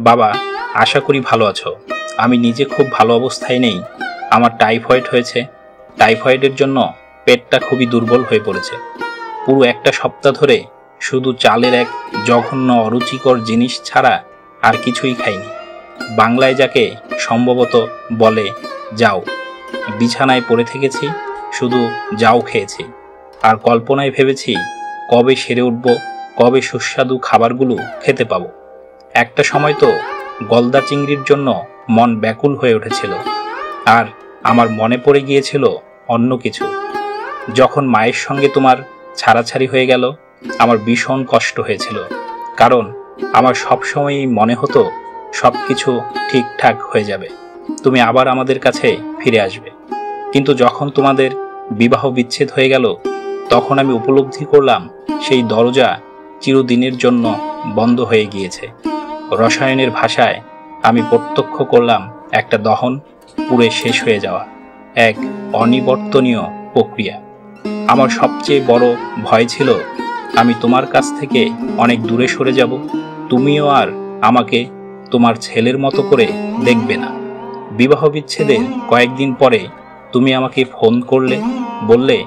বাবা, আশা করি ভালো আছো। আমি নিজে খুব ভালো অবস্থায় নেই। আমার টাইফয়েড হয়েছে। টাইফয়েডের জন্য পেটটা খুবই দুর্বল হয়ে পড়েছে। পুরো একটা সপ্তাহ ধরে শুধু চালের এক জঘন্য অরুচিকর জিনিস ছাড়া আর কিছুই খাইনি। বাংলায় যাকে সম্ভবত বলে যাও। বিছানায় পড়ে থেকেছি, শুধু যাও খেয়েছি। আর কল্পনায় ভেবেছি কবে সেরে উঠব, কবে সুস্বাদু খাবারগুলো খেতে পাবো। একটা সময় তো গলদা চিংড়ির জন্য মন ব্যাকুল হয়ে উঠেছিল। আর আমার মনে পড়ে গিয়েছিল অন্য কিছু। যখন মায়ের সঙ্গে তোমার ছাড়াছাড়ি হয়ে গেল, আমার ভীষণ কষ্ট হয়েছিল। কারণ আমার সবসময়ই মনে হতো সব কিছু ঠিকঠাক হয়ে যাবে। তুমি আবার আমাদের কাছে ফিরে আসবে। কিন্তু যখন তোমাদের বিবাহ বিচ্ছেদ হয়ে গেল, তখন আমি উপলব্ধি করলাম সেই দরজা চিরদিনের জন্য বন্ধ হয়ে গিয়েছে। রসায়নের ভাষায় আমি প্রত্যক্ষ করলাম একটা দহন পুড়ে শেষ হয়ে যাওয়া, এক অনিবর্তনীয় প্রক্রিয়া। আমার সবচেয়ে বড় ভয় ছিল, আমি তোমার কাছ থেকে অনেক দূরে সরে যাব, তুমিও আর আমাকে তোমার ছেলের মতো করে দেখবে না। বিবাহ বিচ্ছেদের কয়েকদিন পরে তুমি আমাকে ফোন করলে, বললে,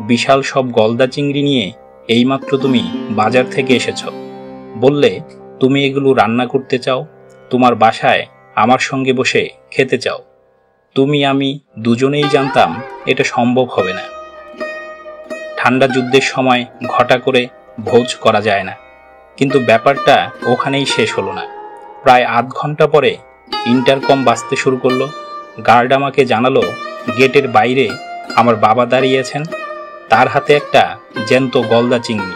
বিশাল সব গলদা চিংড়ি নিয়ে এইমাত্র তুমি বাজার থেকে এসেছ। বললে তুমি এগুলো রান্না করতে চাও, তোমার বাসায় আমার সঙ্গে বসে খেতে চাও। তুমি, আমি দুজনেই জানতাম এটা সম্ভব হবে না। ঠান্ডা যুদ্ধের সময় ঘটা করে ভোজ করা যায় না। কিন্তু ব্যাপারটা ওখানেই শেষ হলো না। প্রায় আধ ঘণ্টা পরে ইন্টারকম বাজতে শুরু করল। গার্ড আমাকে জানালো, গেটের বাইরে আমার বাবা দাঁড়িয়েছেন তার হাতে একটা জ্যান্ত গলদা চিংড়ি।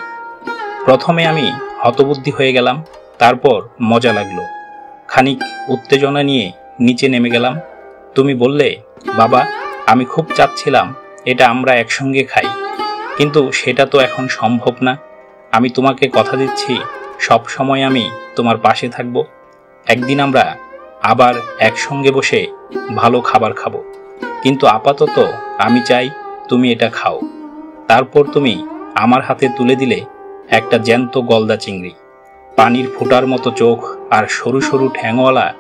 প্রথমে আমি হতবুদ্ধি হয়ে গেলাম। তারপর মজা লাগল। খানিক উত্তেজনা নিয়ে নিচে নেমে গেলাম। তুমি বললে, বাবা, আমি খুব চাচ্ছিলাম এটা আমরা একসঙ্গে খাই। কিন্তু সেটা তো এখন সম্ভব না। আমি তোমাকে কথা দিচ্ছি, সব সময় আমি তোমার পাশে থাকব। একদিন আমরা আবার একসঙ্গে বসে ভালো খাবার খাব। কিন্তু আপাতত আমি চাই তুমি এটা খাও। তারপর তুমি আমার হাতে তুলে দিলে একটা জ্যান্ত গলদা চিংড়ি। পানির ফোটার মতো চোখ আর সরু সরু ঠ্যাংওয়ালা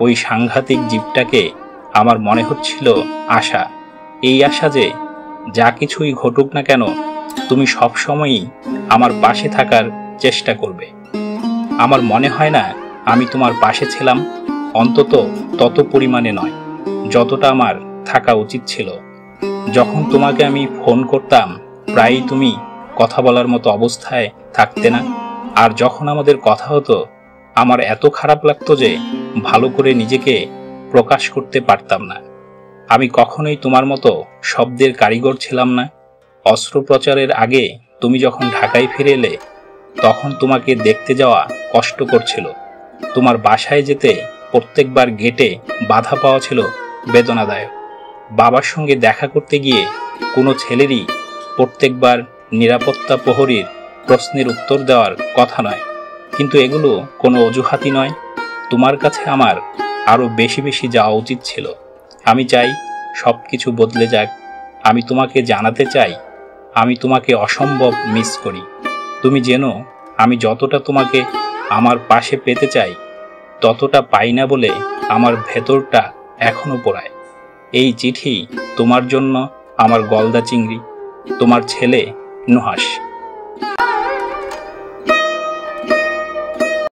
ওই সাংঘাতিক জীবটাকে আমার মনে হচ্ছিল আশা। এই আশা যে যা কিছুই ঘটুক না কেন, তুমি সবসময়ই আমার পাশে থাকার চেষ্টা করবে। আমার মনে হয় না আমি তোমার পাশে ছিলাম, অন্তত তত পরিমাণে নয়, যতটা আমার থাকা উচিত ছিল। যখন তোমাকে আমি ফোন করতাম, প্রায়ই তুমি কথা বলার মতো অবস্থায় থাকতে না। আর যখন আমাদের কথা হতো, আমার এত খারাপ লাগতো যে ভালো করে নিজেকে প্রকাশ করতে পারতাম না। আমি কখনোই তোমার মতো শব্দের কারিগর ছিলাম না। অস্ত্রোপচারের আগে তুমি যখন ঢাকায় ফিরে এলে, তখন তোমাকে দেখতে যাওয়া কষ্ট করছিল। তোমার বাসায় যেতে প্রত্যেকবার গেটে বাধা পাওয়া ছিল বেদনাদায়ক। বাবার সঙ্গে দেখা করতে গিয়ে কোনো ছেলেরই প্রত্যেকবার নিরাপত্তা প্রহরীর প্রশ্নের উত্তর দেওয়ার কথা নয়। কিন্তু এগুলো কোনো অজুহাতি নয়। তোমার কাছে আমার আরও বেশি বেশি যাওয়া উচিত ছিল। আমি চাই সব কিছু বদলে যাক। আমি তোমাকে জানাতে চাই। আমি তোমাকে অসম্ভব মিস করি। তুমি যেন আমি যতটা তোমাকে আমার পাশে পেতে চাই, ততটা পাই না বলে আমার ভেতরটা এখনও পোড়ায়। এই চিঠি তোমার জন্য আমার গলদা চিংড়ি, তোমার ছেলে নুহাস